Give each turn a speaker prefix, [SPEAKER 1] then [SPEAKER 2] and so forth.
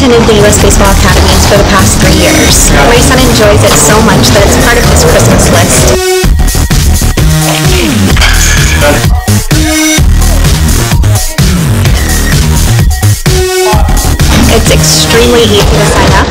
[SPEAKER 1] attended the U.S. Baseball Academies for the past three years. My son enjoys it so much that it's part of his Christmas list. It's extremely easy to sign up.